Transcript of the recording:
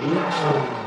Amém.